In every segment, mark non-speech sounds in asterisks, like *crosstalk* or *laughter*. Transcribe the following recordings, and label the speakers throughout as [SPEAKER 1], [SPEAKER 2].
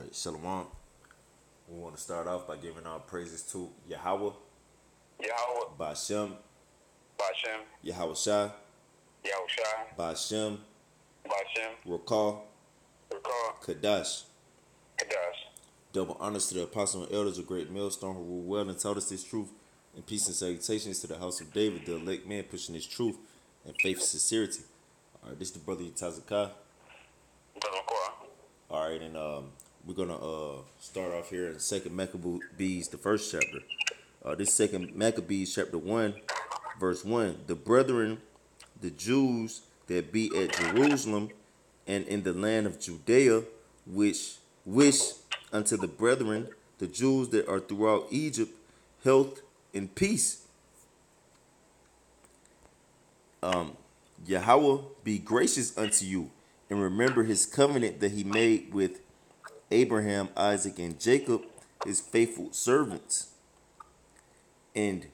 [SPEAKER 1] right, Shalom. We want to start off by giving our praises to Yahweh,
[SPEAKER 2] Yahweh,
[SPEAKER 1] Bashem,
[SPEAKER 2] Bashem,
[SPEAKER 1] Yahweh Shai,
[SPEAKER 2] Yahushai,
[SPEAKER 1] Bashem,
[SPEAKER 2] Bashem,
[SPEAKER 1] Rakal,
[SPEAKER 2] Rakar,
[SPEAKER 1] Kadash.
[SPEAKER 2] Kadash.
[SPEAKER 1] Double honors to the apostle and elders of Great Millstone who rule well and taught us this truth. And peace and salutations to the house of David, the elect man pushing his truth and faith and sincerity. All right, this is the brother Tazakah.
[SPEAKER 2] Brother Korah.
[SPEAKER 1] All right, and um, we're gonna uh start off here in Second Maccabees, the first chapter. Uh, this Second Maccabees, chapter one, verse one. The brethren, the Jews that be at Jerusalem and in the land of Judea, which wish unto the brethren, the Jews that are throughout Egypt, health and peace. Um, Yahweh be gracious unto you, and remember his covenant that he made with Abraham, Isaac, and Jacob, his faithful servants, and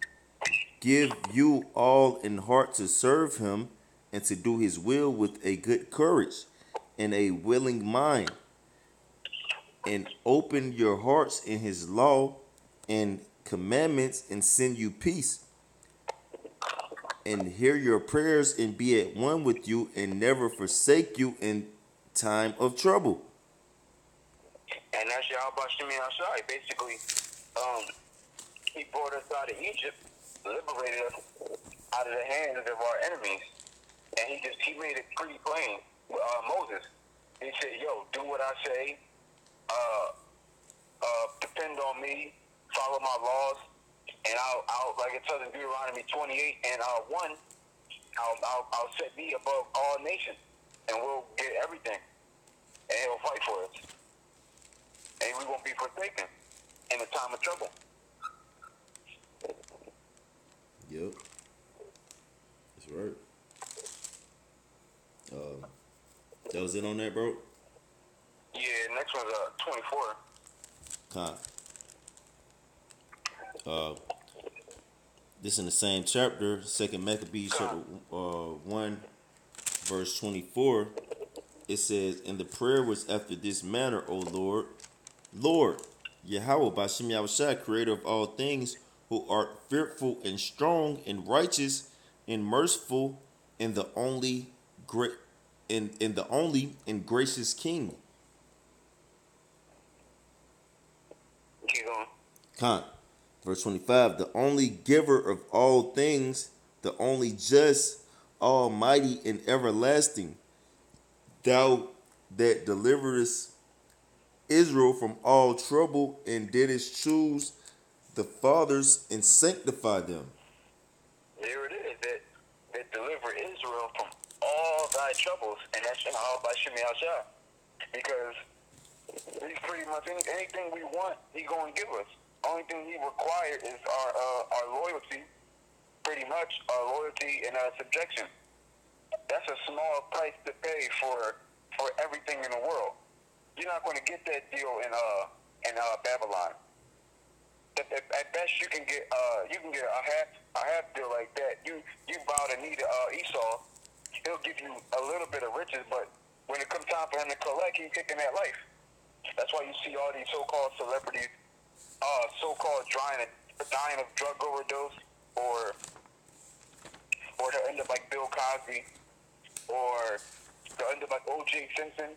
[SPEAKER 1] give you all in heart to serve him and to do his will with a good courage and a willing mind, and open your hearts in his law and commandments, and send you peace and hear your prayers and be at one with you and never forsake you in time of trouble.
[SPEAKER 2] And that's Yahweh Bashem Yahshai. Basically, um, he brought us out of Egypt, liberated us out of the hands of our enemies. And he just, he made it pretty plain. Uh, Moses, he said, yo, do what I say. Uh, uh, depend on me. Follow my laws. And I'll, I'll like it says in Deuteronomy 28 and uh, 1, I'll, I'll, I'll set thee above all nations. And we'll get everything. And he'll fight for us. And we won't be forsaken in the time of trouble.
[SPEAKER 1] Yep. That's right. Uh, that was it on that, bro?
[SPEAKER 2] Yeah, next one's uh, 24.
[SPEAKER 1] Con. Uh, this in the same chapter, Second Maccabees, chapter uh, one, verse twenty-four. It says, "And the prayer was after this manner, O Lord, Lord, Yahweh, by Shem Yahushua, Creator of all things, who art fearful and strong and righteous and merciful, and the only great, in in the only and gracious King."
[SPEAKER 2] Keep going.
[SPEAKER 1] Con. Verse 25 The only giver of all things, the only just, almighty, and everlasting, thou that deliverest Israel from all trouble and didst choose the fathers and sanctify them.
[SPEAKER 2] There it is. That, that deliver Israel from all thy troubles. And that's Yahweh by Shemi Shah. Because he's pretty much any, anything we want, he going to give us. Only thing he required is our uh, our loyalty, pretty much our loyalty and our subjection. That's a small price to pay for for everything in the world. You're not going to get that deal in uh in uh, Babylon. At, at, best, you can get uh you can get a half a half deal like that. You you bow the knee to uh, Esau, he'll give you a little bit of riches, but when it comes time for him to collect, he's taking that life. That's why you see all these so-called celebrities uh, so-called dying dying of drug overdose, or or they'll end up like Bill Cosby, or they'll end up like O.J. Simpson.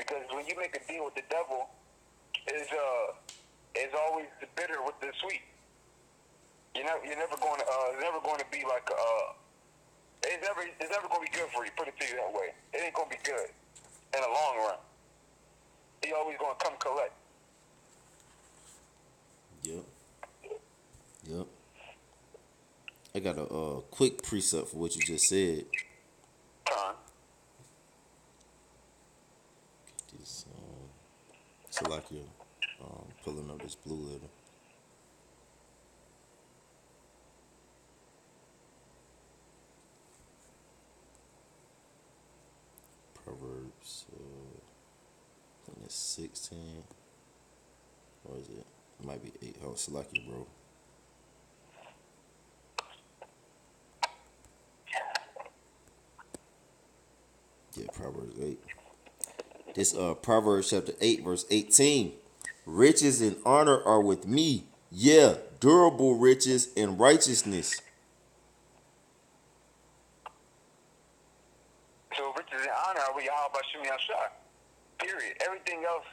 [SPEAKER 2] Because when you make a deal with the devil, is uh is always the bitter with the sweet. You're never you're never going to uh it's never going to be like uh it's never it's never going to be good for you. Put it to you that way. It ain't going to be good in the long run. He always going to come collect.
[SPEAKER 1] Yep. Yep. I got a uh, quick precept for what you just said.
[SPEAKER 2] Con.
[SPEAKER 1] This, um, you're um, pulling up this blue letter. Proverbs, uh, I think it's 16. Or is it? It might be 8. Oh, Salaki, bro. Yeah, Proverbs 8. This uh Proverbs chapter 8, verse 18. Riches and honor are with me. Yeah, durable riches and righteousness.
[SPEAKER 2] So riches and honor are with Yahweh Shemi Shah. Period. Everything else,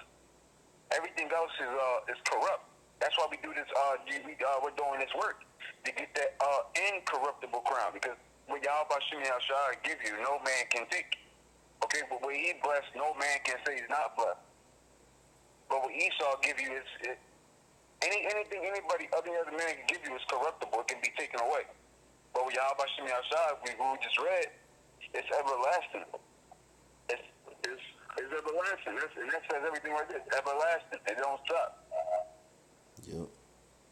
[SPEAKER 2] everything else is uh is corrupt. That's why we do this. Uh, we uh, we're doing this work to get that uh incorruptible crown because what Yahweh Shemi Shah give you, no man can take. But what he blessed, no man can say he's not blessed. But what Esau give you is it, any anything anybody other than other man can give you is corruptible. It can be taken away. But what Yahweh Shemi Shah, we who just read, it's everlasting. It's it's, it's everlasting. That's, and that says everything right there. It's everlasting. It don't stop.
[SPEAKER 1] Yep.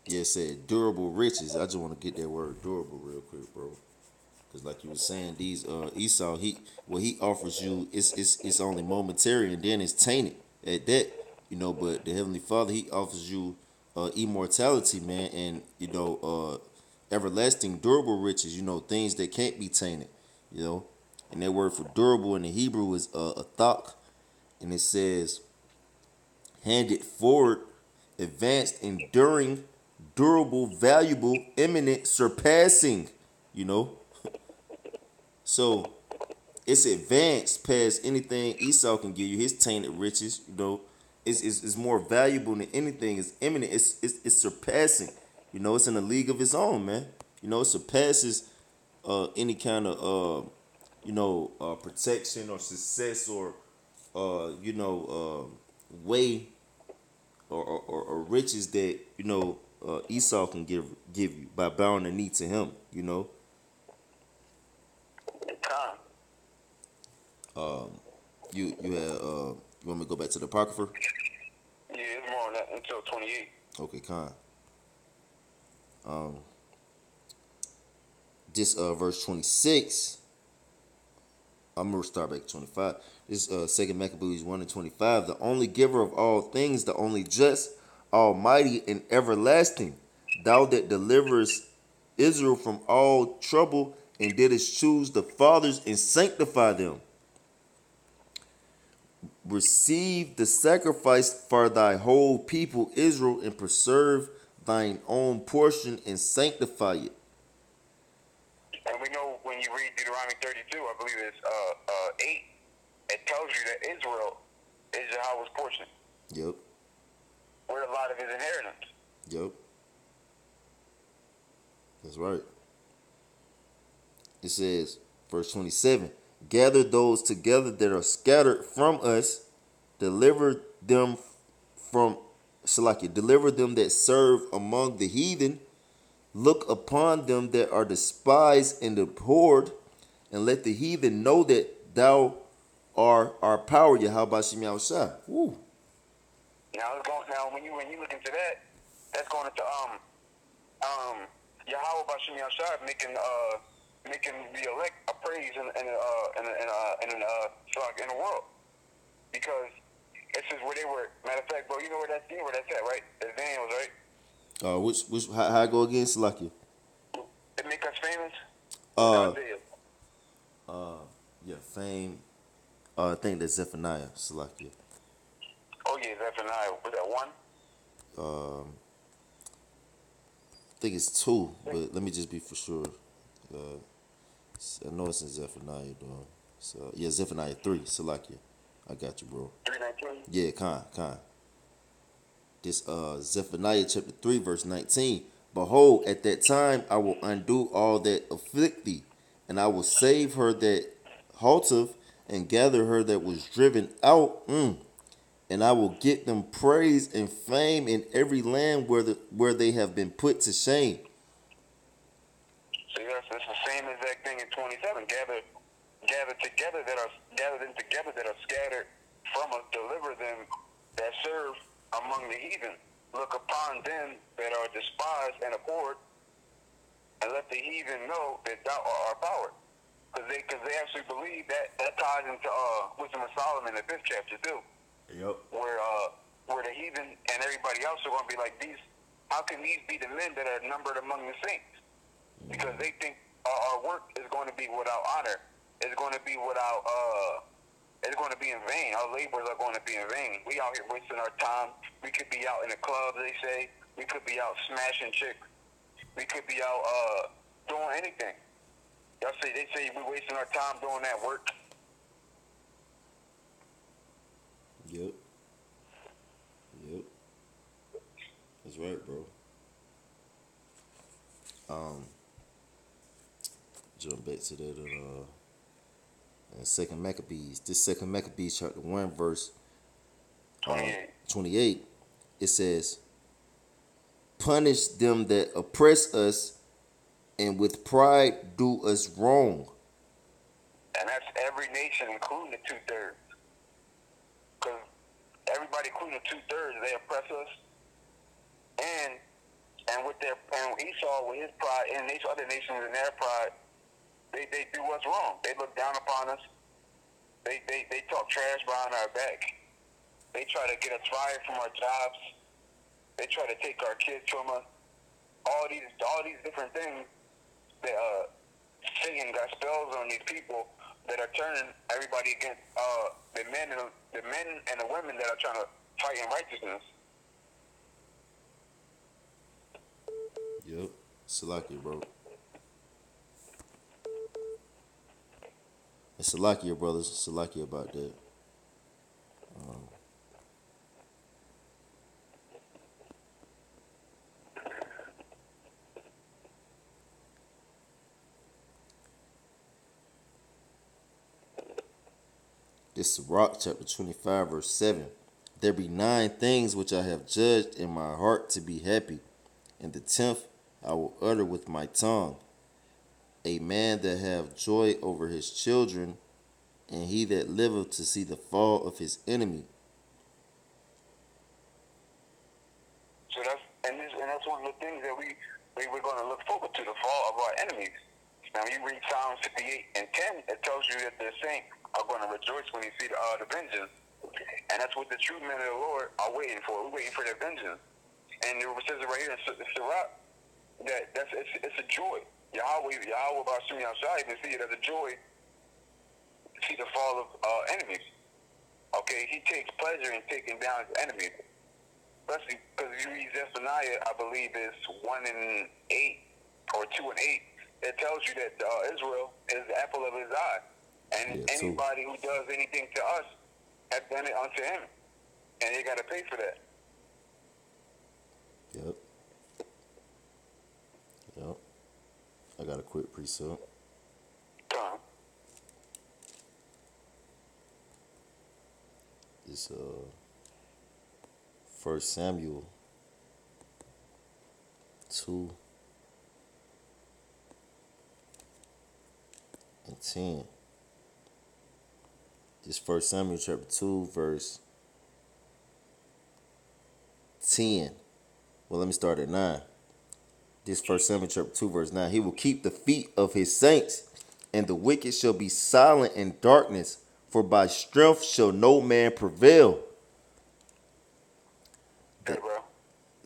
[SPEAKER 1] Yeah, it said durable riches. I just want to get that word durable. Cause like you were saying, these uh Esau, he what he offers you is it's it's only momentary and then it's tainted at that, you know. But the Heavenly Father, he offers you uh immortality, man, and you know uh everlasting durable riches, you know, things that can't be tainted, you know. And that word for durable in the Hebrew is uh, a thok, and it says handed forward, advanced, enduring, durable, valuable, imminent, surpassing, you know. So it's advanced past anything Esau can give you. His tainted riches, you know, is is, is more valuable than anything. It's imminent. It's, it's it's surpassing. You know, it's in a league of its own, man. You know, it surpasses uh, any kind of uh, you know uh, protection or success or uh, you know uh, way or, or, or riches that you know uh, Esau can give give you by bowing the knee to him. You know.
[SPEAKER 2] Time.
[SPEAKER 1] You you had uh you want me to go back to the apocrypha?
[SPEAKER 2] Yeah, it's more on that until 28.
[SPEAKER 1] Okay, con. Um this uh verse 26. I'm gonna start back at 25. This uh second Maccabees 1 and 25. The only giver of all things, the only just, almighty and everlasting, thou that deliverest Israel from all trouble and didst choose the fathers and sanctify them. Receive the sacrifice for thy whole people Israel and preserve thine own portion and sanctify it.
[SPEAKER 2] And we know when you read Deuteronomy 32, I believe it's uh, uh, 8, it tells you that Israel is Yahweh's portion.
[SPEAKER 1] Yep,
[SPEAKER 2] We're a lot of his inheritance.
[SPEAKER 1] yep. That's right. It says, verse 27 Gather those together that are scattered from us, deliver them from Salakia, deliver them that serve among the heathen, look upon them that are despised and abhorred, and let the heathen know that thou art our power, Yahweh Shem Yahushua.
[SPEAKER 2] Now going now when you when you look into that, that's going into um um Yahweh Yashad making uh making the elect a praise in in uh in in uh in uh in the world because this is where they were. Matter of fact, bro, you know where that's where that's at, right? It's Daniel's, right?
[SPEAKER 1] Uh, which which how, how I go against Lucky?
[SPEAKER 2] It make us famous.
[SPEAKER 1] Uh, uh, yeah, fame. Uh, I think that's Zephaniah, Salakia.
[SPEAKER 2] Oh yeah, Zephaniah. Was that one?
[SPEAKER 1] Um, I think it's two, but let me just be for sure. Uh, I know it's in Zephaniah though. So yeah, Zephaniah three, Salakia. I got you, bro. Yeah, Khan, Khan. This uh Zephaniah chapter 3, verse 19. Behold, at that time I will undo all that afflict thee, and I will save her that halteth, and gather her that was driven out. Mm. And I will get them praise and fame in every land where the where they have been put to shame.
[SPEAKER 2] So that's, that's the same exact thing in 27. Gather, gather together that are gather them together that are scattered from us. Deliver them that serve among the heathen. Look upon them that are despised and abhorred, and let the heathen know that thou art our power. Because they, cause they actually believe that that ties into uh, Wisdom of Solomon, the fifth chapter too
[SPEAKER 1] Yep.
[SPEAKER 2] where uh where the heathen and everybody else are going to be like these. How can these be the men that are numbered among the saints? Because they think our, our work is going to be without honor. It's going to be without uh it's going to be in vain. Our labors are going to be in vain. We out here wasting our time. We could be out in the club, they say. We could be out smashing chicks. We could be out uh, doing anything. Y'all say they say we wasting our time doing that work.
[SPEAKER 1] Yep. Yep. That's right, bro. Um, jump back to that uh, in Second Maccabees. This Second Maccabees chapter one verse um,
[SPEAKER 2] 28.
[SPEAKER 1] 28, it says, Punish them that oppress us and with pride do us wrong.
[SPEAKER 2] And that's every nation, including the two thirds. Because everybody, including the two thirds, they oppress us. And and with their and Esau with his pride and these other nations in their pride, they, they do what's wrong. They look down upon us. They, they they talk trash behind our back. They try to get us fired from our jobs. They try to take our kids from us. All these all these different things that uh Satan got spells on these people that are turning everybody against uh the men and the men and the women that are trying to fight in righteousness.
[SPEAKER 1] Yep. Salakia, bro. It's brothers. Salakia about that. Um, this Sirach chapter 25, verse 7. There be nine things which I have judged in my heart to be happy and the tenth I will utter with my tongue. A man that have joy over his children, and he that liveth to see the fall of his enemy.
[SPEAKER 2] So that's and, this, and that's one of the things that we, we we're going to look forward to the fall of our enemies. Now, you read Psalms 58 and 10, it tells you that the saints are going to rejoice when they see the, uh, the vengeance. And that's what the true men of the Lord are waiting for. We're waiting for their vengeance. And it says it right here in Sirach that that's it's, it's a joy. Yahweh, Yahweh Bashim Yahshai, even see it as a joy to see the fall of uh, enemies. Okay, he takes pleasure in taking down his enemies. Especially because if you read Zephaniah, I believe it's one in eight or two and eight. It tells you that uh, Israel is the apple of his eye, and
[SPEAKER 1] Yeah, so-
[SPEAKER 2] anybody who does anything to us has done it unto him, and they got to pay for that.
[SPEAKER 1] Yep. Yep. I quick precept. It's uh First Samuel two and ten. This First Samuel chapter two verse ten. Well, let me start at nine. This First Samuel chapter two verse nine. He will keep the feet of his saints, and the wicked shall be silent in darkness. For by strength shall no man prevail.
[SPEAKER 2] Bro.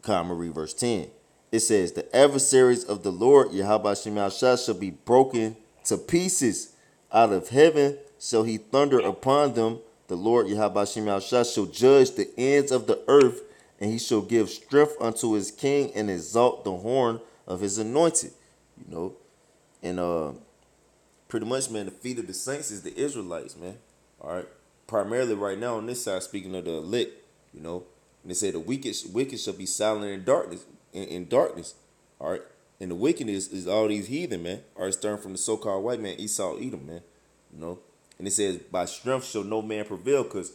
[SPEAKER 1] comma read verse 10. It says, The adversaries of the Lord, Yahweh shall be broken to pieces. Out of heaven shall he thunder upon them. The Lord, Yahweh shall judge the ends of the earth, and he shall give strength unto his king and exalt the horn of his anointed. You know, and uh, pretty much, man, the feet of the saints is the Israelites, man. All right, primarily right now on this side, speaking of the elect, you know, and they say the wicked wicked shall be silent in darkness, in, in darkness. All right, and the wickedness is all these heathen, man. Right, starting from the so-called white man Esau, Edom, man. You know, and it says by strength shall no man prevail, because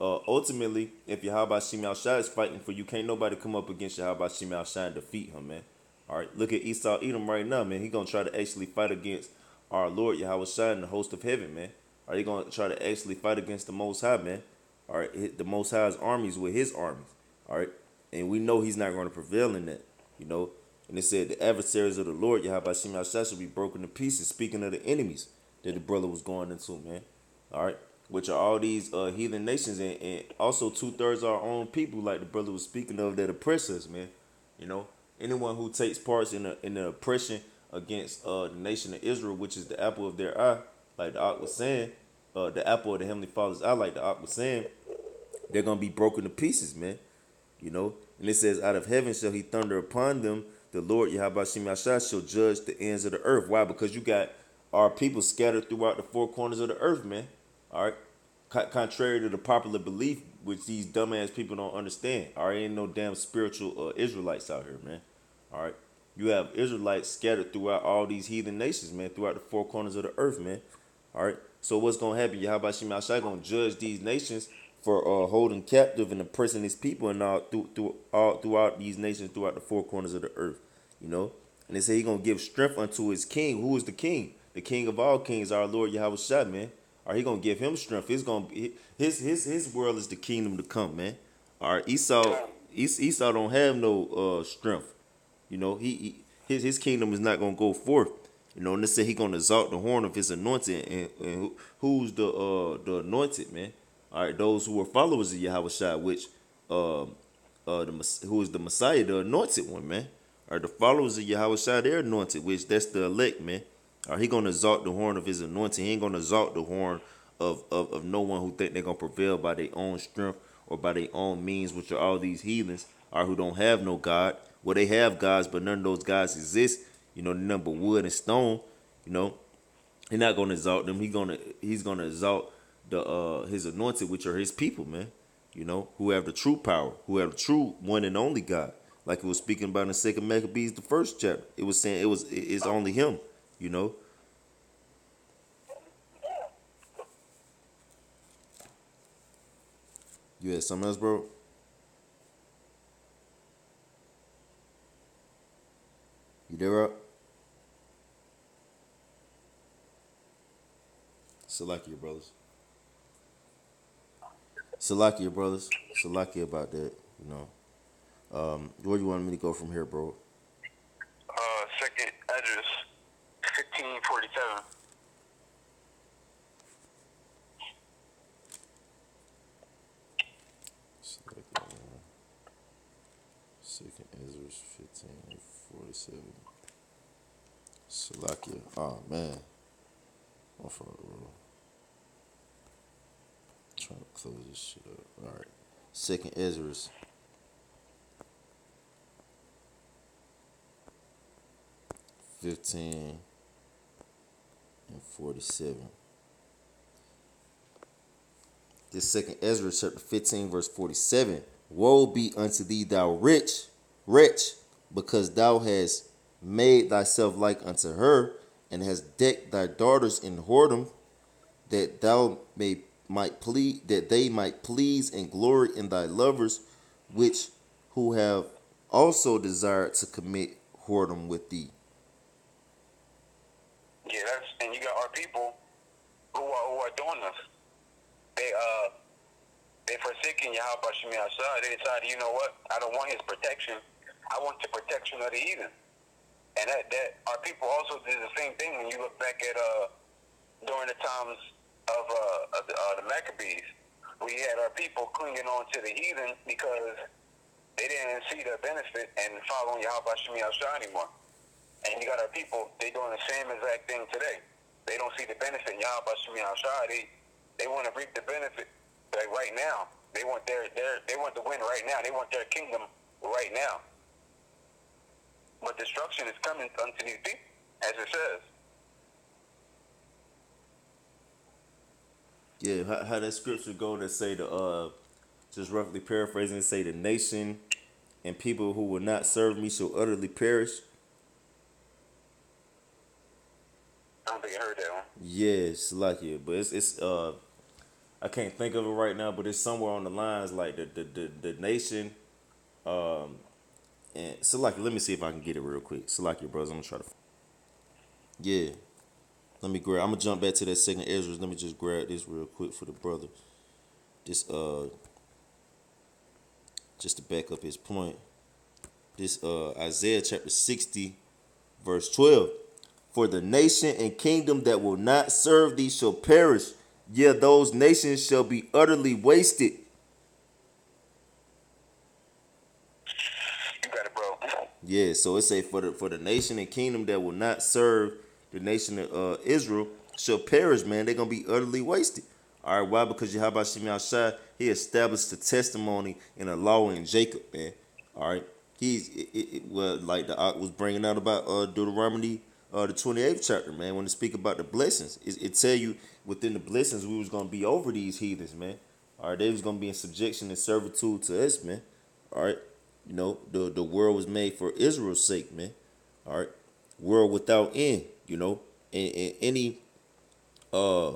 [SPEAKER 1] uh, ultimately, if Yahweh Shemal Shah is fighting for you, can't nobody come up against Yahweh Shemal Shah and defeat him, man. All right, look at Esau Edom right now, man. He gonna try to actually fight against our Lord Yahweh Shah and the host of heaven, man. Are you gonna try to actually fight against the Most High, man? All right, the Most High's armies with His armies. All right, and we know He's not to prevail in that, you know. And it said the adversaries of the Lord Yahweh Shah shall be broken to pieces. Speaking of the enemies that the brother was going into, man. All right, which are all these uh, heathen nations and, and also two thirds our own people, like the brother was speaking of, that oppress us, man. You know, anyone who takes parts in the in the oppression against uh, the nation of Israel, which is the apple of their eye, like the Ak was saying, uh, the apple of the heavenly fathers. I like the Ak was saying they're gonna be broken to pieces, man. You know, and it says, "Out of heaven shall he thunder upon them." The Lord Yahweh Shah shall judge the ends of the earth. Why? Because you got our people scattered throughout the four corners of the earth, man. All right. Contrary to the popular belief, which these dumbass people don't understand. All right, ain't no damn spiritual uh, Israelites out here, man. All right. You have Israelites scattered throughout all these heathen nations, man, throughout the four corners of the earth, man. All right. So what's gonna happen? Yahweh Shemashai gonna judge these nations for uh, holding captive and oppressing his people and all through, through all throughout these nations throughout the four corners of the earth. You know, and they say he gonna give strength unto his king. Who is the king? The king of all kings, our Lord Yahweh Shai, man. Are he gonna give him strength? He's gonna be his his his world is the kingdom to come, man. All right, Esau Esau don't have no uh strength. You know, he, he his his kingdom is not gonna go forth. You know, and they say he gonna exalt the horn of his anointed, and, and who's the uh the anointed man? All right, those who are followers of Yahweh Shai, which uh, uh the who is the Messiah, the anointed one, man. Are the followers of Yahweh Shai, they're anointed, which that's the elect, man. Are he gonna exalt the horn of his anointing? He ain't gonna exalt the horn of, of, of no one who think they're gonna prevail by their own strength or by their own means, which are all these heathens, or who don't have no God. Well, they have gods, but none of those gods exist. You know, number wood and stone. You know, he's not gonna exalt them. He gonna he's gonna exalt the uh his anointed, which are his people, man. You know, who have the true power, who have the true one and only God. Like it was speaking about in the second Maccabees, the first chapter. It was saying it was it's only him, you know. You had something else, bro? You there up? Salakia, brothers. Salakia, brothers. Salakia about that, you know. Um, where do you want me to go from here, bro?
[SPEAKER 2] Uh, second Esdras, 1547.
[SPEAKER 1] Second Ezra 1547. Salakia. Oh, man. Bro. Trying to close this shit up. All right. Second Ezra's. Fifteen and forty-seven. This second Ezra chapter fifteen verse forty-seven. Woe be unto thee, thou rich, rich, because thou hast made thyself like unto her, and hast decked thy daughters in whoredom, that thou may might plead that they might please and glory in thy lovers, which who have also desired to commit whoredom with thee.
[SPEAKER 2] Yeah, that's and you got our people who are who are doing this. They uh they forsaken Yahweh Shemi They decided, you know what? I don't want his protection. I want the protection of the heathen. And that, that our people also did the same thing when you look back at uh during the times of, uh, of the, uh, the Maccabees. We had our people clinging on to the heathen because they didn't see the benefit and following Yahweh Shemi anymore. And you got our people, they doing the same exact thing today. They don't see the benefit in Yahweh Shemi They, they want to reap the benefit like right now. They want their, their they want to win right now. They want their kingdom right now. But destruction is coming unto these people, as it says.
[SPEAKER 1] Yeah, how, how that scripture go to say the uh, just roughly paraphrasing, say the nation and people who will not serve me shall utterly perish.
[SPEAKER 2] I don't think I heard that one.
[SPEAKER 1] Yeah, it's like it, but it's it's uh, I can't think of it right now, but it's somewhere on the lines like the the the, the nation, um, and so like let me see if I can get it real quick. So like your brothers, I'm gonna try to. Yeah. Let me grab. I'm gonna jump back to that second Ezra. Let me just grab this real quick for the brother. This uh, just to back up his point. This uh Isaiah chapter 60, verse 12. For the nation and kingdom that will not serve thee shall perish. Yeah, those nations shall be utterly wasted.
[SPEAKER 2] You got it, bro.
[SPEAKER 1] Yeah, so it say for the for the nation and kingdom that will not serve the nation of uh, Israel shall perish, man. They're gonna be utterly wasted. All right, why? Because you Yahweh Shem Shai, he established the testimony and a law in Jacob, man. All right, he's it, it, it, well, like the I was bringing out about uh, Deuteronomy, uh, the twenty eighth chapter, man. When it speak about the blessings, it, it tell you within the blessings we was gonna be over these heathens, man. All right, they was gonna be in subjection and servitude to us, man. All right, you know the the world was made for Israel's sake, man. All right, world without end, you know, and, and any uh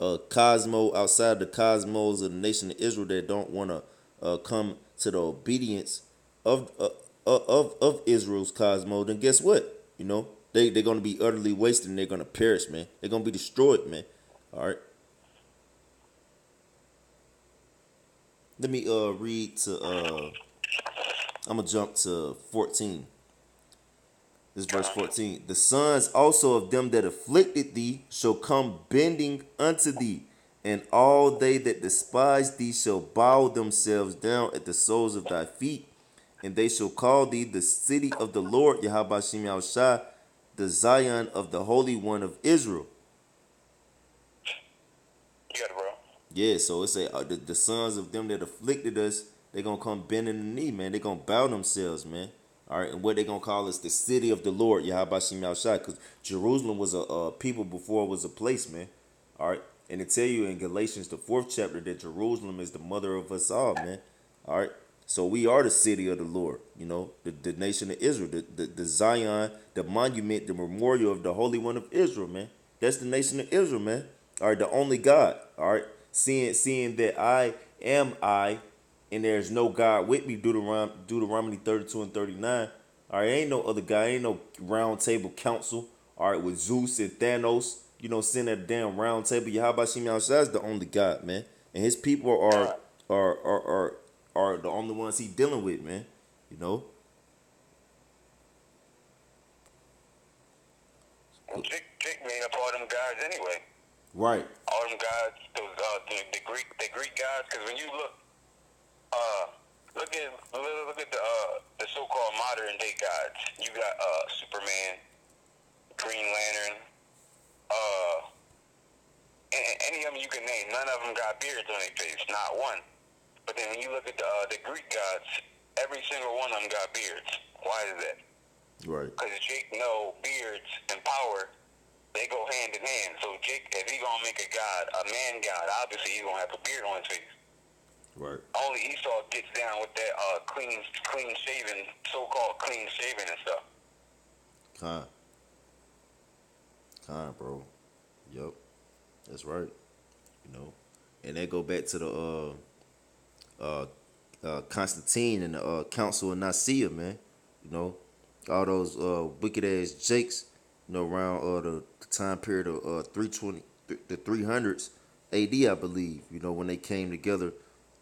[SPEAKER 1] uh cosmo outside the cosmos of the nation of Israel that don't want to uh come to the obedience of uh, of of Israel's cosmos, then guess what? You know, they they're gonna be utterly wasted and they're gonna perish, man. They're gonna be destroyed, man. All right. Let me uh read to uh I'm gonna jump to 14. This verse 14. The sons also of them that afflicted thee shall come bending unto thee, and all they that despise thee shall bow themselves down at the soles of thy feet, and they shall call thee the city of the Lord, Yahweh Shem Shai, the Zion of the Holy One of Israel.
[SPEAKER 2] You got it, bro.
[SPEAKER 1] Yeah, so it's say uh, the, the sons of them that afflicted us, They're gonna come bending the knee, man. They're gonna bow themselves, man. All right, and what they gonna call us the city of the Lord, Yahweh Shem Shai, because Jerusalem was a, a people before it was a place, man. All right, and it tell you in Galatians the fourth chapter that Jerusalem is the mother of us all, man. All right, so we are the city of the Lord, you know, the, the nation of Israel, the, the the Zion, the monument, the memorial of the Holy One of Israel, man. That's the nation of Israel, man. All right, the only God. All right, seeing seeing that I am I and there's no God with me, Deuteronomy, Deuteronomy 32 and 39. All right, ain't no other guy, ain't no round table council. All right, with Zeus and Thanos, you know, sitting at a damn round table. Yahweh Shem is the only God, man. And his people are are are are are the only ones he dealing with, man. You know?
[SPEAKER 2] Well, Jake, Jake made up all them guys anyway.
[SPEAKER 1] Right.
[SPEAKER 2] All them guys, those uh, the, the Greek, the Greek guys. Because when you look, uh, look at look at the uh, the so-called modern day gods. You got uh, Superman, Green Lantern, uh, any of them you can name. None of them got beards on their face, not one. But then when you look at the uh, the Greek gods, every single one of them got beards. Why is that?
[SPEAKER 1] Right.
[SPEAKER 2] Because Jake know beards and power, they go hand in hand. So Jake, if he gonna make a god, a man god, obviously he's gonna have a beard on his face.
[SPEAKER 1] Right.
[SPEAKER 2] Only Esau gets down with that uh, clean, clean shaven, so-called clean shaven and stuff.
[SPEAKER 1] Con. Con, bro. Yep. That's right. You know. And they go back to the uh uh uh Constantine and the uh Council of Nicaea, man. You know. All those uh wicked ass Jakes, you know, around uh the, the time period of uh three twenty the three hundreds AD, I believe, you know, when they came together,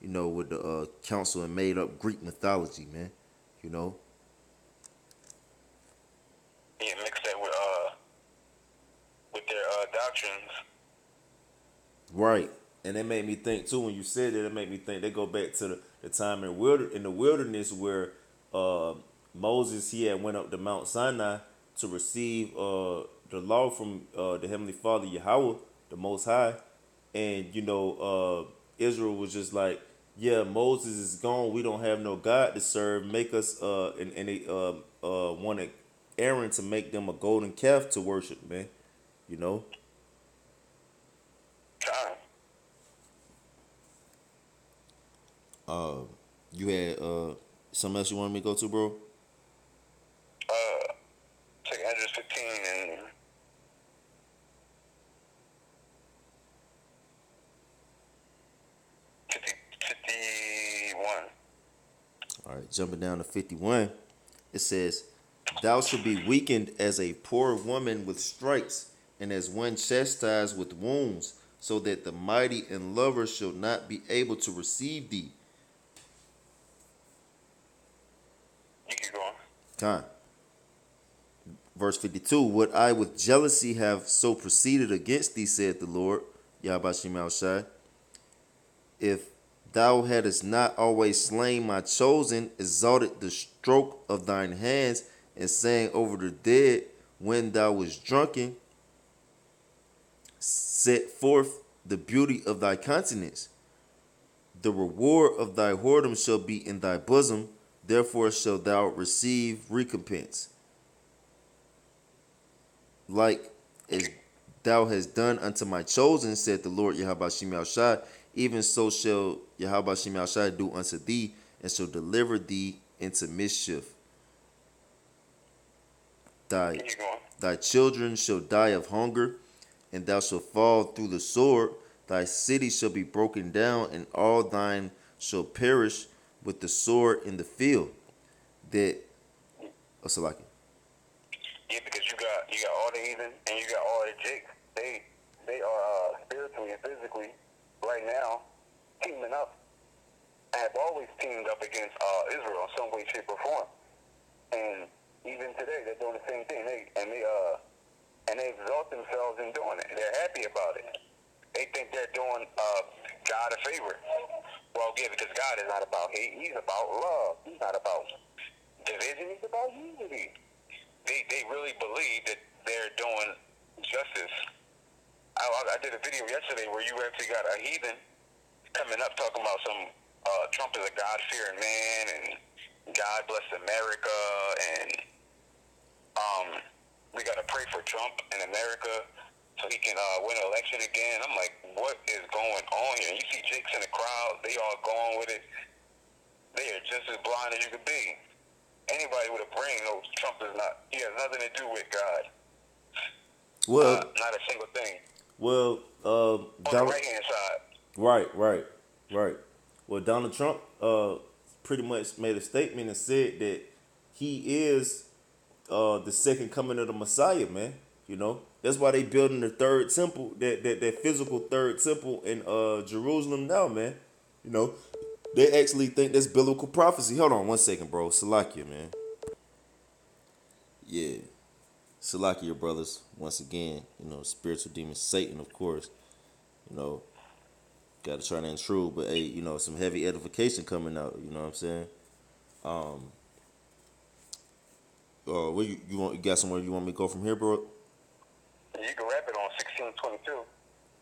[SPEAKER 1] you know, with the uh council and made up Greek mythology, man. You know.
[SPEAKER 2] Yeah, mix that with uh with their uh doctrines.
[SPEAKER 1] Right. And it made me think too when you said it, it made me think they go back to the, the time in wilder in the wilderness where uh, Moses he had went up to Mount Sinai to receive uh, the law from uh, the Heavenly Father Yahweh, the Most High, and you know uh, Israel was just like, yeah, Moses is gone. We don't have no God to serve. Make us uh and, and they uh uh wanted Aaron to make them a golden calf to worship, man. You know.
[SPEAKER 2] Time.
[SPEAKER 1] Uh, you had uh something else you wanted me to go to, bro?
[SPEAKER 2] Uh, take Andrews 15 and fifty fifty one.
[SPEAKER 1] All right, jumping down to 51, it says, Thou shalt be weakened as a poor woman with stripes, and as one chastised with wounds, so that the mighty and lover shall not be able to receive thee.
[SPEAKER 2] You keep going.
[SPEAKER 1] Time. Verse 52 Would I with jealousy have so proceeded against thee, said the Lord, Yahweh Shem Shai, if thou hadst not always slain my chosen, exalted the stroke of thine hands, and sang over the dead when thou was drunken, set forth the beauty of thy countenance. The reward of thy whoredom shall be in thy bosom, therefore shalt thou receive recompense. Like as thou hast done unto my chosen, said the Lord Yahweh Shai, even so shall Yahweh Shai do unto thee, and shall deliver thee into mischief. Thy, thy children shall die of hunger, and thou shalt fall through the sword. Thy city shall be broken down, and all thine shall perish with the sword in the field. That, oh, Salaki.
[SPEAKER 2] Yeah, because you got you got all the heathen and you got all the jakes. They they are uh, spiritually and physically right now teaming up. I have always teamed up against uh, Israel in some way, shape, or form. And even today, they're doing the same thing. They and they uh and they exalt themselves in doing it. They're happy about it. They think they're doing uh, God a favor. Well, yeah, because God is not about hate. He's about love. He's not about division. He's about unity they they really believe that they're doing justice. I, I did a video yesterday where you actually got a heathen coming up talking about some uh, Trump is a God fearing man and God bless America and um we got to pray for Trump in America so he can uh, win an election again. I'm like, what is going on here? You see Jakes in the crowd, they all going with it. They are just as blind as you could be anybody with a brain knows Trump is not. He has nothing to do with God.
[SPEAKER 1] Well,
[SPEAKER 2] Uh, not a single thing.
[SPEAKER 1] well, uh,
[SPEAKER 2] On the right hand side,
[SPEAKER 1] right, right, right. Well, Donald Trump, uh, pretty much made a statement and said that he is, uh, the second coming of the Messiah, man. You know, that's why they building the third temple, that that, that physical third temple in uh Jerusalem now, man. You know, they actually think that's biblical prophecy. Hold on one second, bro. Salakia, man. Yeah. Salakia, brothers. Once again, you know, spiritual demon Satan, of course. You know, got to try to intrude, but hey, you know, some heavy edification coming out. You know what I'm saying? Um. Uh, where you, you want? You got somewhere you want me to go from here, bro?
[SPEAKER 2] You can wrap it on 16, 22, and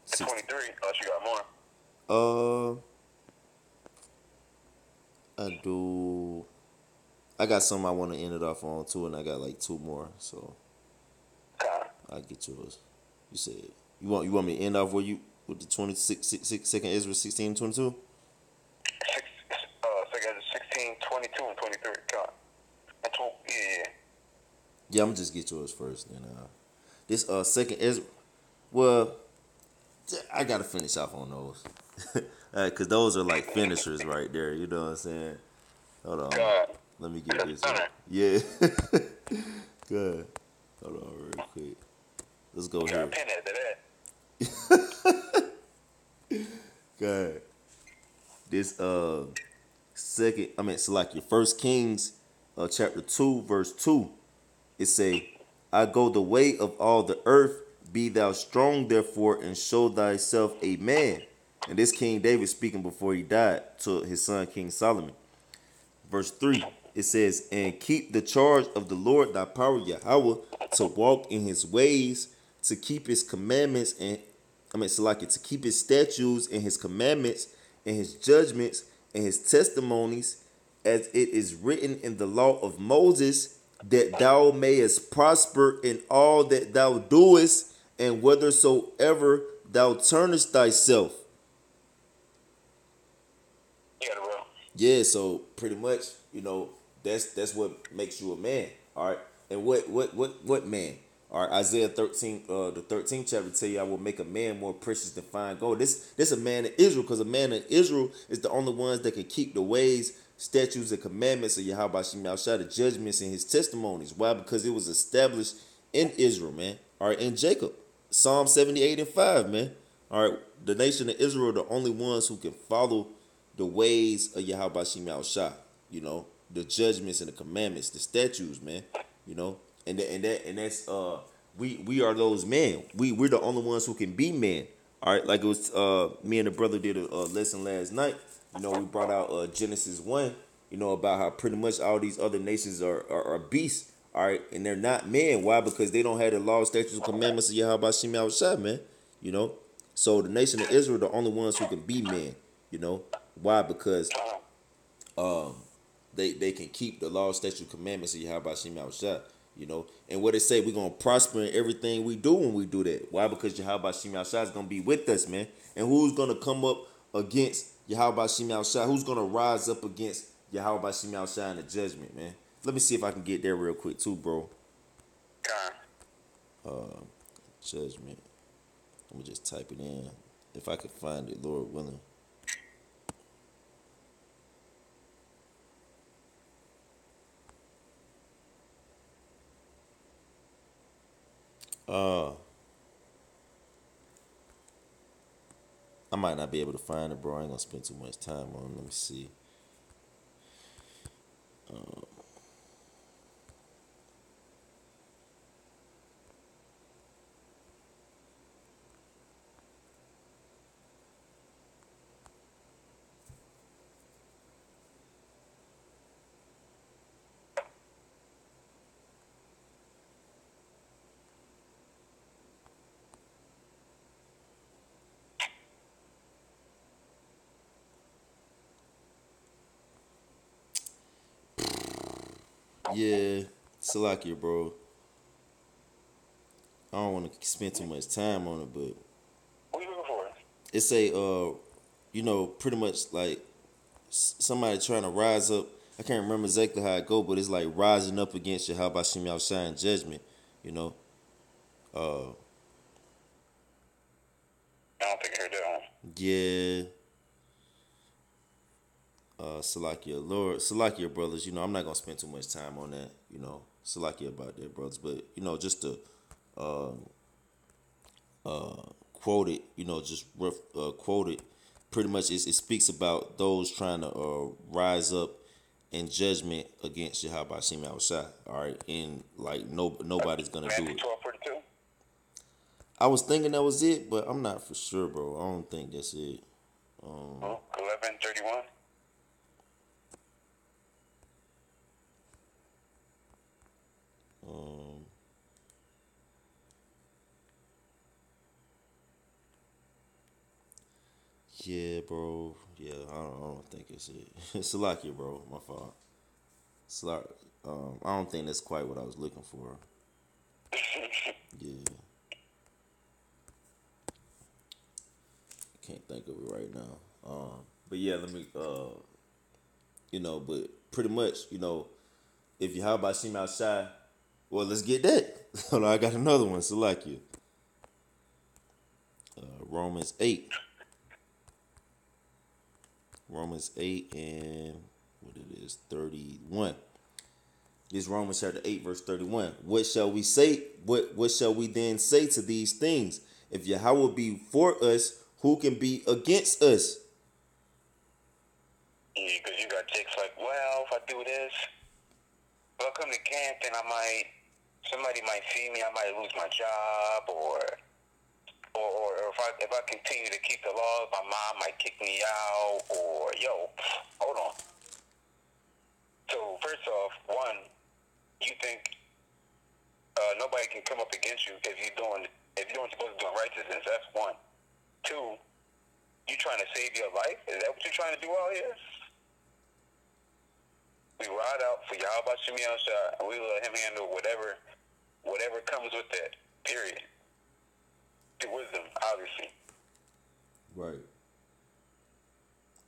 [SPEAKER 1] Six-
[SPEAKER 2] 23, unless you got more.
[SPEAKER 1] Uh, I do. I got some I want to end it off on too, and I got like two more, so I'll get yours. You said you want you want me to end off where you with the 26 six, six, second Ezra 16 22?
[SPEAKER 2] Six, uh, so you got 16, 22, and 23. Kind and tw- yeah, yeah.
[SPEAKER 1] Yeah, I'm gonna just get yours first. Then uh, this uh second Ezra, well, I gotta finish off on those, *laughs* uh, cause those are like finishers right there. You know what I'm saying? Hold on,
[SPEAKER 2] God.
[SPEAKER 1] let me get this.
[SPEAKER 2] Alright.
[SPEAKER 1] Yeah, *laughs* good. Hold on, real quick. Let's go
[SPEAKER 2] You got a
[SPEAKER 1] here.
[SPEAKER 2] pin head to that. *laughs*
[SPEAKER 1] God. This uh second, I mean, it's like your first Kings, uh, chapter two, verse two. It say, "I go the way of all the earth. Be thou strong, therefore, and show thyself a man." And this King David speaking before he died to his son King Solomon. Verse three. It says, "And keep the charge of the Lord thy power Yahweh to walk in his ways, to keep his commandments and I mean, it to keep his statutes and his commandments and his judgments and his testimonies, as it is written in the law of Moses, that thou mayest prosper in all that thou doest, and whithersoever thou turnest thyself.
[SPEAKER 2] Got.
[SPEAKER 1] Yeah, so pretty much, you know, that's that's what makes you a man. All right. And what what what what man? All right, Isaiah 13, uh, the 13th chapter tell you I will make a man more precious than fine gold. This this a man in Israel, because a man in Israel is the only ones that can keep the ways, statutes, and commandments of Yahweh Shem the judgments and his testimonies. Why? Because it was established in Israel, man. All right, in Jacob. Psalm 78 and 5, man. All right, the nation of Israel are the only ones who can follow the ways of Yahweh Shem. You know, the judgments and the commandments, the statutes, man. You know, and that, and that and that's uh we we are those men. We we're the only ones who can be men. All right, like it was uh me and the brother did a, a lesson last night. You know, we brought out uh Genesis one. You know about how pretty much all these other nations are are, are beasts. All right, and they're not men. Why? Because they don't have the law, statutes, and commandments of Yahweh Shem Shah, man. You know, So the nation of Israel, the only ones who can be men. You know why? Because um, they they can keep the law, statute, commandments of Yahweh Shem Shah. You know, and what they say, we're gonna prosper in everything we do when we do that. Why? Because Yahweh Shem Shah is gonna be with us, man. And who's gonna come up against Yahweh Shem Shah? Who's gonna rise up against Yahweh Shem Shah in the judgment, man? Let me see if I can get there real quick too, bro. Uh, judgment. Let me just type it in. If I could find it, Lord willing. Uh, I might not be able to find it, bro. I ain't gonna spend too much time on. Let me see. Uh, Yeah, Salakia, bro. I don't want to spend too much time on it, but
[SPEAKER 2] What are you looking for?
[SPEAKER 1] it's a, uh, you know, pretty much like somebody trying to rise up. I can't remember exactly how it go, but it's like rising up against Yahweh Shem Yahushua in judgment. You know, uh,
[SPEAKER 2] I don't think I heard that one.
[SPEAKER 1] yeah uh, Salakia Lord Salakia brothers. You know, I'm not gonna spend too much time on that. You know, Salakia about their brothers, but you know, just to uh, uh, quote it, you know, just ref, uh, quote it. Pretty much, it, it speaks about those trying to uh, rise up in judgment against Yahweh Shem outside. All right, and like no nobody's gonna do it. I was thinking that was it, but I'm not for sure, bro. I don't think that's it. Um,
[SPEAKER 2] oh, 1131?
[SPEAKER 1] Um, yeah, bro. Yeah, I don't, I don't think it's it. *laughs* It's Salakia, bro. My fault. Salak. Um, I don't think that's quite what I was looking for. Yeah. Can't think of it right now. Um, but yeah, let me. Uh, you know, but pretty much, you know, if you how about Shem outside, well, let's get that. *laughs* Hold on, I got another one. Salakia. Uh, Romans eight. Romans eight and what it is thirty one. This Romans chapter eight verse thirty one. What shall we say? What what shall we then say to these things? If Yahweh will be for us, who can be against us?
[SPEAKER 2] Yeah, because you got chicks like, well, if I do this, if I come to camp, then I might, somebody might see me, I might lose my job, or, or, or if I if I continue to keep the laws, my mom might kick me out, or yo, hold on. So first off, one, you think uh, nobody can come up against you if you're doing if you're doing supposed to do righteousness. That's one. Two, you trying to save your life? Is that what you're trying to do out here? We ride out for Yahweh Shemiel Shah, and we let him handle whatever whatever comes with that. Period. To wisdom, obviously.
[SPEAKER 1] Right.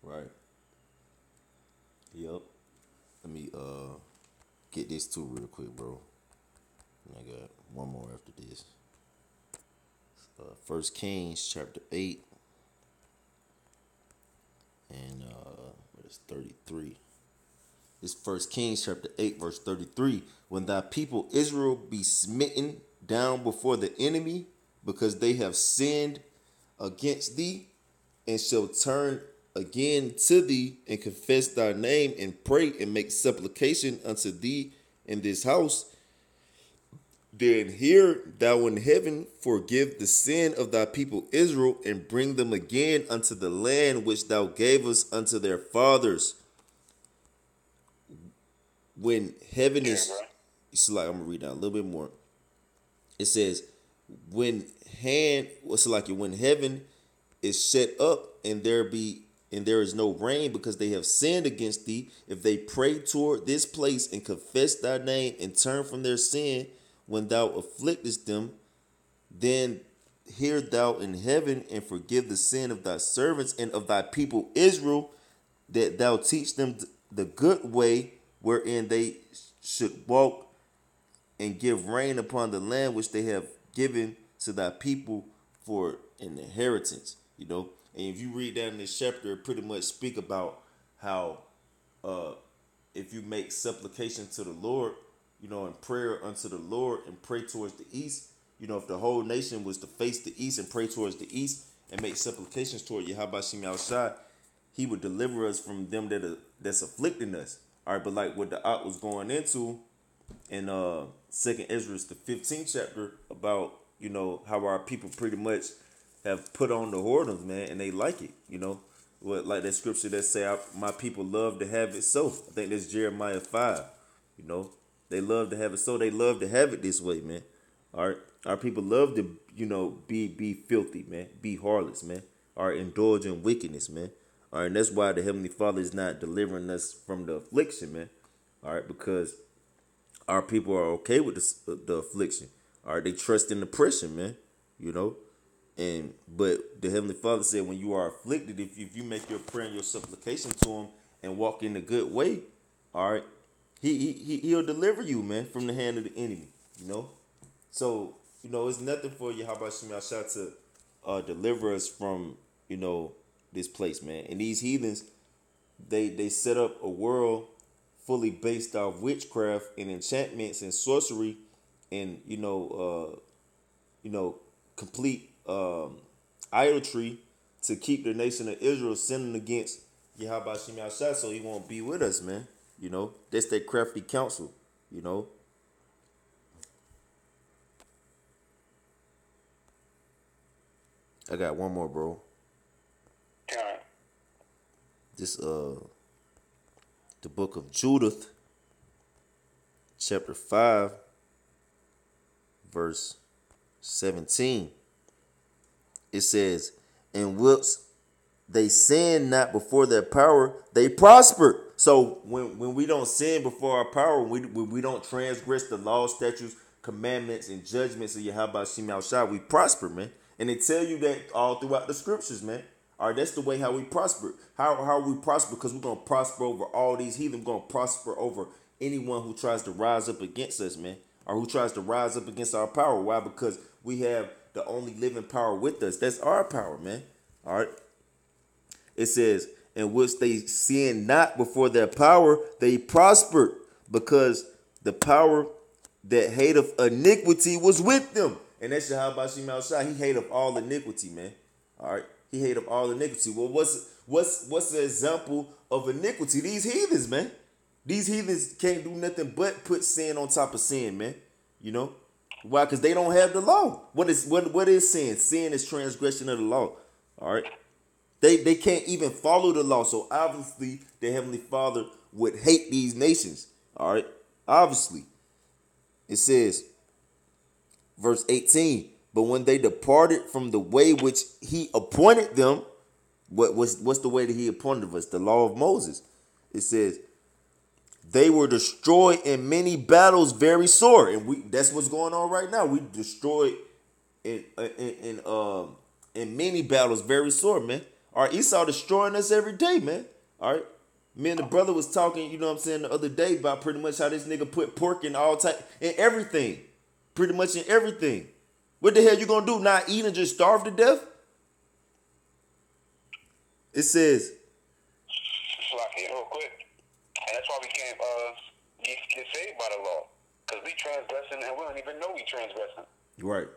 [SPEAKER 1] Right. Yep. Let me uh get this too real quick, bro. And I got one more after this. Uh, First Kings chapter eight and uh is thirty three. This First Kings chapter eight verse thirty three. When thy people Israel be smitten down before the enemy because they have sinned against thee and shall turn again to thee and confess thy name and pray and make supplication unto thee in this house, then hear thou in heaven forgive the sin of thy people Israel and bring them again unto the land which thou gavest unto their fathers. When heaven is, it's like I'm gonna read down a little bit more. It says, when hand what's like when heaven is shut up, and there be and there is no rain because they have sinned against thee. If they pray toward this place and confess thy name and turn from their sin when thou afflictest them, then hear thou in heaven and forgive the sin of thy servants and of thy people Israel, that thou teach them the good way wherein they should walk and give rain upon the land which they have given to thy people for an inheritance. You know, and if you read that in this chapter, it pretty much speak about how uh, if you make supplication to the Lord, you know, in prayer unto the Lord and pray towards the east, you know, if the whole nation was to face the east and pray towards the east and make supplications toward Yahweh outside, he would deliver us from them that are that's afflicting us. All right, but like what the Ot was going into in uh Second Esdras, the 15th chapter, about you know how our people pretty much have put on the whoredoms, man, and they like it. You know, what like that scripture that say, "My people love to have it so." I think that's Jeremiah five. You know, they love to have it so. They love to have it this way, man. All right, our people love to, you know, be be filthy, man, be harlots, man. Right, indulge in wickedness, man. All right, and that's why the heavenly Father is not delivering us from the affliction, man. All right, because our people are okay with the, the affliction. All right, they trust in the oppression, man. You know, and but the heavenly Father said, when you are afflicted, if you, if you make your prayer and your supplication to Him and walk in the good way, all right, He he he'll deliver you, man, from the hand of the enemy. You know, so you know it's nothing for you. How about Shemashah to uh, deliver us from you know this place, man? And these heathens, they they set up a world fully based off witchcraft and enchantments and sorcery, and you know, uh, you know, complete um, idolatry to keep the nation of Israel sinning against Yahweh Shah so he won't be with us, man. You know, that's that crafty counsel, you know. I got one more, bro. This uh the book of Judith, chapter 5, verse 17 it says, and whilst they sin not before their power, they prosper. So when, when we don't sin before our power, we, when we don't transgress the law, statutes, commandments, and judgments of Yahweh Shah, we prosper, man. And they tell you that all throughout the scriptures, man. All right, that's the way how we prosper. How how we prosper? Because we're gonna prosper over all these heathen. We're gonna prosper over anyone who tries to rise up against us, man, or who tries to rise up against our power. Why? Because we have the only living power with us. That's our power, man. All right. It says, in which they sin not before their power, they prospered because the power that hate of iniquity was with them. And that's Yahweh Shai. He hate of all iniquity, man. All right. He hate of all iniquity. Well, what's what's what's the example of iniquity? These heathens, man. These heathens can't do nothing but put sin on top of sin, man. You know? Why? Because they don't have the law. What is what what is sin? Sin is transgression of the law. All right. They they can't even follow the law. So obviously the Heavenly Father would hate these nations. All right. Obviously. It says, verse 18, but when they departed from the way which he appointed them, what was what's the way that he appointed us? The law of Moses. It says, they were destroyed in many battles very sore. And we that's what's going on right now. We destroyed in in in um in many battles very sore man. All right esau destroying us every day man. All right. Me and the brother was talking you know what i'm saying the other day about pretty much how this nigga put pork in all type in everything. Pretty much in everything what the hell you gonna do not eat and just starve to death it says
[SPEAKER 2] real quick and that's why we can't uh, get, get saved by the law. Because we transgressing and we don't even know we transgressing.
[SPEAKER 1] You're right.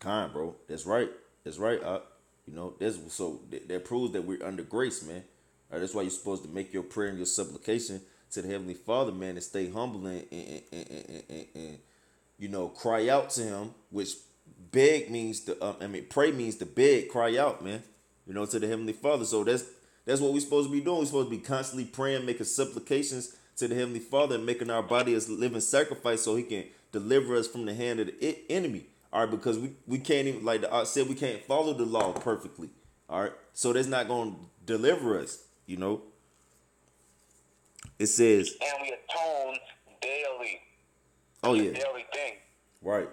[SPEAKER 1] Kind, bro. That's right. That's right. Uh, you know, that's so that, that proves that we're under grace, man. Right, that's why you're supposed to make your prayer and your supplication to the Heavenly Father, man, and stay humble and, and, and, and, and you know, cry out to Him, which beg means to, um, I mean, pray means to beg, cry out, man, you know, to the Heavenly Father. So that's that's what we're supposed to be doing. We're supposed to be constantly praying, making supplications to the Heavenly Father, and making our body as living sacrifice so He can deliver us from the hand of the enemy. All right, because we, we can't even like I said we can't follow the law perfectly. All right, so that's not going to deliver us. You know. It says.
[SPEAKER 2] And we atone daily.
[SPEAKER 1] Oh yeah.
[SPEAKER 2] Daily thing.
[SPEAKER 1] Right.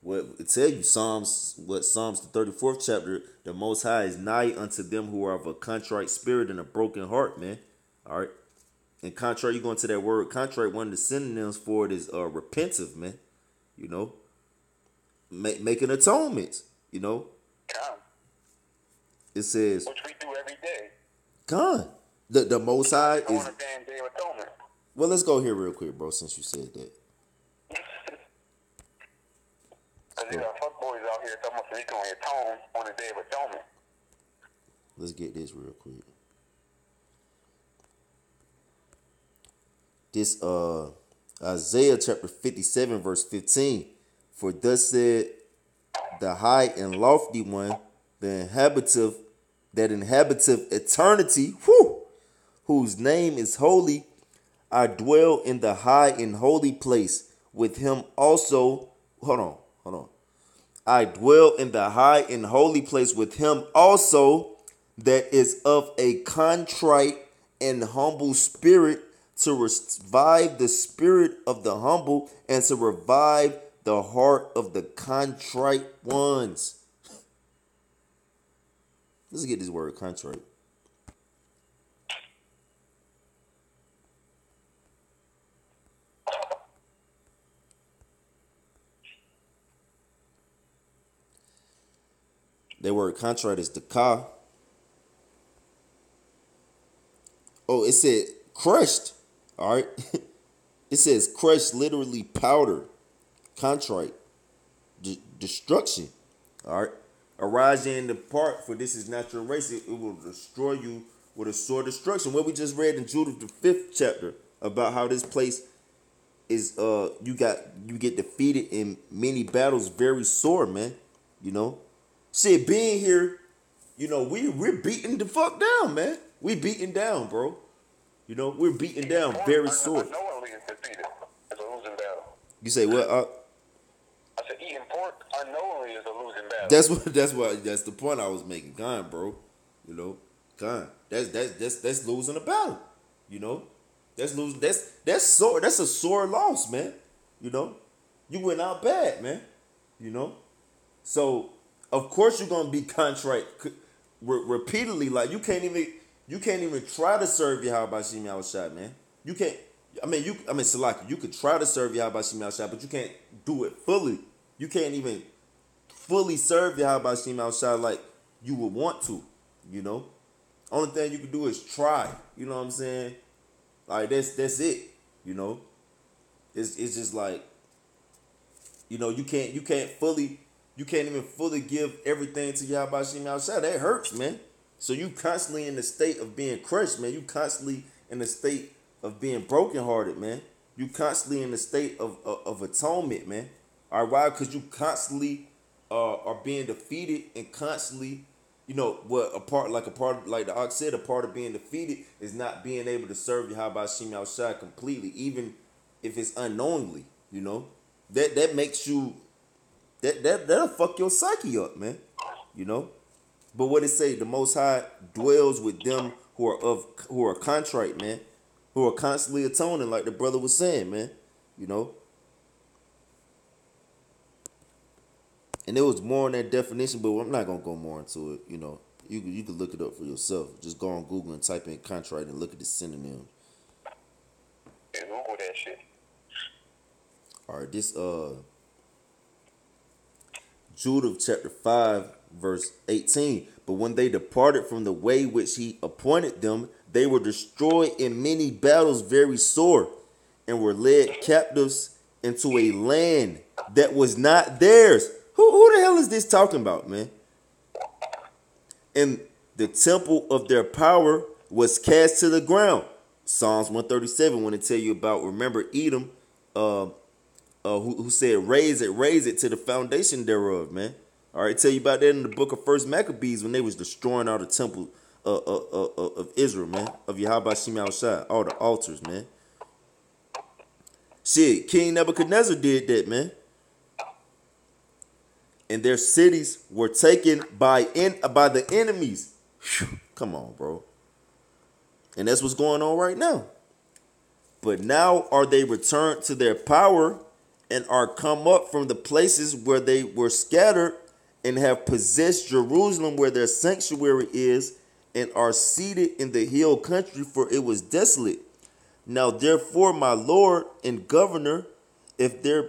[SPEAKER 1] What it tell you Psalms what Psalms the thirty fourth chapter the Most High is nigh unto them who are of a contrite spirit and a broken heart, man. All right. And contrary, you go into that word contrite. One of the synonyms for it is uh repentive, man. You know, make making atonements. You know,
[SPEAKER 2] Come.
[SPEAKER 1] it says,
[SPEAKER 2] Which we do every day.
[SPEAKER 1] "God, the the Most High
[SPEAKER 2] On
[SPEAKER 1] is."
[SPEAKER 2] A damn day of atonement.
[SPEAKER 1] Well, let's go here real quick, bro. Since you said that, *laughs*
[SPEAKER 2] Because you got fuckboys out here talking about they going to on the day of atonement.
[SPEAKER 1] let's get this real quick. This uh Isaiah chapter 57, verse 15. For thus said the high and lofty one, the inhabitant that inhabiteth eternity, whew, whose name is holy. I dwell in the high and holy place with him also. Hold on, hold on. I dwell in the high and holy place with him also that is of a contrite and humble spirit to revive the spirit of the humble and to revive the heart of the contrite ones. Let's get this word contrite. That word contrite is the ka. Oh, it said crushed. All right. *laughs* it says crushed, literally powder, contrite, de- destruction. All right. Arise and depart, for this is not your race. It, will destroy you with a sore destruction. What we just read in Judith the fifth chapter about how this place is uh you got you get defeated in many battles very sore, man. You know? Shit, being here, you know, we we're beating the fuck down, man. We beating down, bro. You know, we're beating down very sore.
[SPEAKER 2] Unknowingly is defeated. It's a losing battle.
[SPEAKER 1] You say what? Uh,
[SPEAKER 2] I said eating pork unknowingly is a losing battle.
[SPEAKER 1] that's what. That's what. That's the point I was making. Gone, bro. You know, gone. That's that's that's that's losing a battle. You know, that's losing. That's that's sore. That's a sore loss, man. You know, you went out bad, man. You know, so of course you're gonna be contrite re- repeatedly. Like you can't even you can't even try to serve Yahweh Shimi outside, man. You can't. I mean, you. I mean, Salaki, you could try to serve Yahweh Shimi outside, but you can't do it fully. You can't even fully serve Yahweh Shimi outside like you would want to. You know, only thing you can do is try. You know what I'm saying? Like that's that's it. You know, it's it's just like you know you can't you can't fully you can't even fully give everything to Yahweh outside. That hurts, man. So you constantly in the state of being crushed, man. You constantly in the state of being brokenhearted, man. You constantly in the state of of, of atonement, man. All right, why? Because you constantly uh, are being defeated and constantly, you know, what a part like a part like the ox said, a part of being defeated is not being able to serve Yahweh Shimi outside completely, even if it's unknowingly. You know, that that makes you that that that'll fuck your psyche up, man. You know. But what it say, the Most High dwells with them who are of who are contrite, man, who are constantly atoning, like the brother was saying, man. You know. And there was more in that definition, but I'm not gonna go more into it. You know, you can- you can look it up for yourself. Just go on Google and type in contrite and look at the synonym.
[SPEAKER 2] Yeah, Google that shit.
[SPEAKER 1] All right, this uh Judith chapter 5 verse 18. But when they departed from the way which he appointed them, they were destroyed in many battles very sore and were led captives into a land that was not theirs. Who, who the hell is this talking about, man? And the temple of their power was cast to the ground. Psalms 137 when it tell you about remember Edom uh, uh, who, who said, "Raze it, raze it to the foundation thereof." Man, all right. Tell you about that in the book of First Maccabees when they was destroying all the temple uh, uh, uh, uh, of Israel, man, of Yahweh Shem Shai, all the altars, man. Shit, King Nebuchadnezzar did that, man. and their cities were taken by in by the enemies. Whew, come on, bro. And that's what's going on right now. But now are they returned to their power and are come up from the places where they were scattered and have possessed Jerusalem where their sanctuary is and are seated in the hill country for it was desolate. Now therefore my lord and governor if there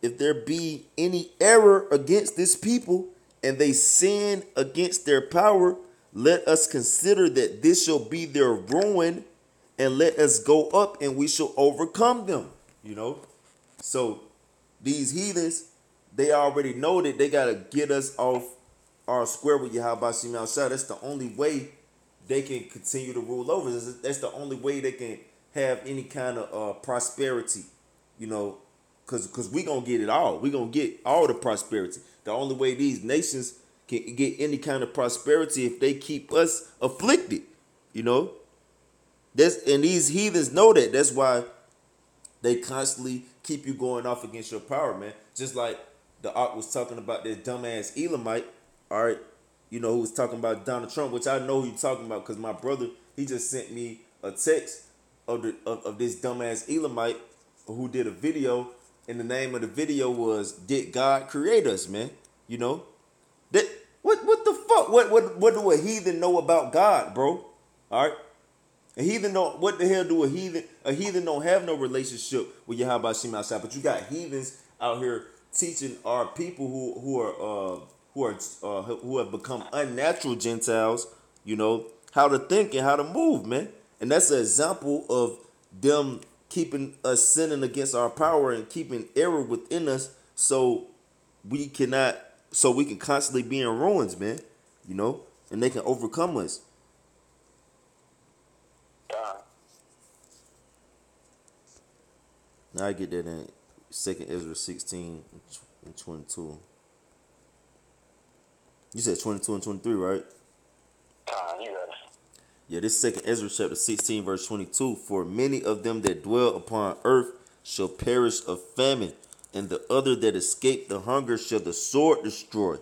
[SPEAKER 1] if there be any error against this people and they sin against their power let us consider that this shall be their ruin and let us go up and we shall overcome them you know so these heathens they already know that they gotta get us off our square with Yahweh Shim outside. That's the only way they can continue to rule over. us. That's the only way they can have any kind of uh, prosperity, you know, because because we gonna get it all. We gonna get all the prosperity. The only way these nations can get any kind of prosperity if they keep us afflicted, you know. That's and these heathens know that. That's why they constantly keep you going off against your power, man. Just like the art was talking about this dumbass Elamite, all right, you know, who was talking about Donald Trump, which I know who you're talking about because my brother, he just sent me a text of the of, of this dumbass Elamite who did a video, and the name of the video was Did God Create Us, man? You know? That what what the fuck? What what what do a heathen know about God, bro? All right. A heathen don't. What the hell do a heathen? A heathen don't have no relationship with Yahweh Shim outside. But you got heathens out here teaching our people who who are uh, who are uh, who have become unnatural Gentiles. You know how to think and how to move, man. And that's an example of them keeping us sinning against our power and keeping error within us, so we cannot, so we can constantly be in ruins, man. You know, and they can overcome us. Now I get that in Second Esdras sixteen and twenty two. You said twenty two and twenty three, right?
[SPEAKER 2] God, you got it.
[SPEAKER 1] Yeah, this second Esdras chapter 16, verse 22. For many of them that dwell upon earth shall perish of famine, and the other that escape the hunger shall the sword destroy.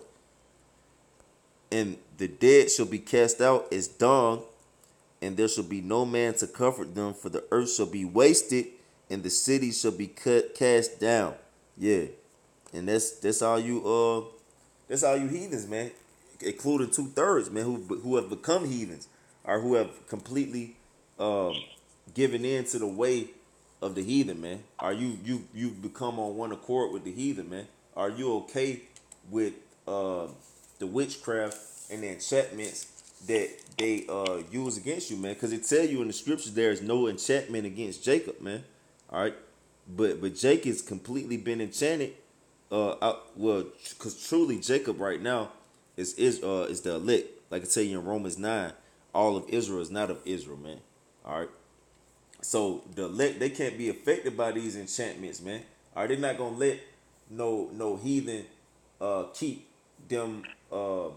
[SPEAKER 1] And the dead shall be cast out as dung, and there shall be no man to comfort them, for the earth shall be wasted, and the city shall be cut cast down. Yeah. And that's that's all you uh that's all you heathens, man. Including two thirds, man, who who have become heathens or who have completely um given in to the way of the heathen, man. Are you you you've become on one accord with the heathen, man? Are you okay with uh the witchcraft and the enchantments that they uh use against you, man? Because it tell you in the scriptures there is no enchantment against Jacob, man. All right, but but Jacob's completely been enchanted. Uh, out, well, because truly Jacob right now is is uh is the elect. Like I tell you in Romans nine, all of Israel is not of Israel, man. All right. So the elect they can't be affected by these enchantments, man. All right, they're not gonna let no no heathen uh keep them uh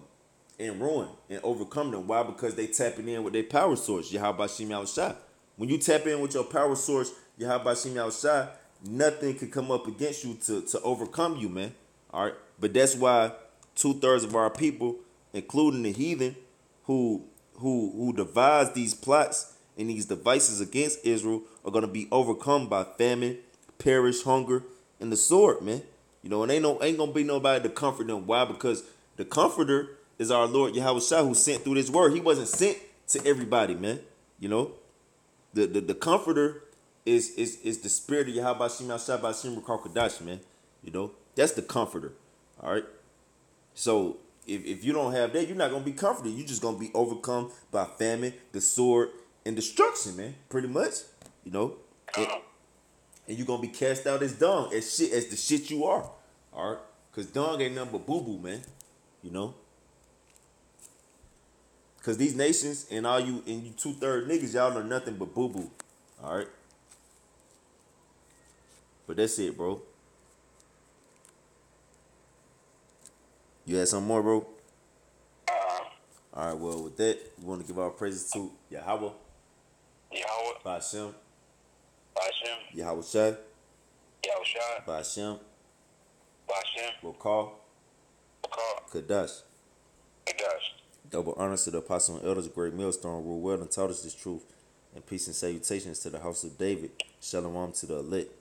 [SPEAKER 1] in ruin and overcome them. Why? Because they tapping in with their power source, Yahweh Shim Al Shah. When you tap in with your power source, Yahweh Shim Al Shah, nothing could come up against you to, to overcome you, man. All right. But that's why two thirds of our people, including the heathen, who who who devise these plots and these devices against Israel, are gonna be overcome by famine, perish, hunger, and the sword, man. You know, and ain't no ain't gonna be nobody to comfort them. Why? Because the comforter is our Lord Yahweh Shah who sent through this word. He wasn't sent to everybody, man. You know, the the, the comforter is is is the spirit of Yahweh Shabbat Shim Kadash, man. You know, that's the comforter. All right. So if, if you don't have that, you're not gonna be comforted. You're just gonna be overcome by famine, the sword, and destruction, man. Pretty much. You know. And, and you're gonna be cast out as dung, as shit as the shit you are. All right. Cause dung ain't nothing but boo boo, man. You know. Cause these nations and all you and you two third niggas, y'all know nothing but boo boo. But that's it, bro. You had some more, bro?
[SPEAKER 2] Uh,
[SPEAKER 1] All right, well, with that, we want to give our praises to Yahweh,
[SPEAKER 2] Yahweh,
[SPEAKER 1] Bashem,
[SPEAKER 2] Bashem,
[SPEAKER 1] Yahweh Shai,
[SPEAKER 2] Yahushua,
[SPEAKER 1] Bashem,
[SPEAKER 2] Bashem,
[SPEAKER 1] Rokal,
[SPEAKER 2] called?
[SPEAKER 1] Kadash.
[SPEAKER 2] Kadash.
[SPEAKER 1] Double honors to the apostle and elders, great millstone, rule well and taught us this truth. And peace and salutations to the house of David. Shalom to the elect.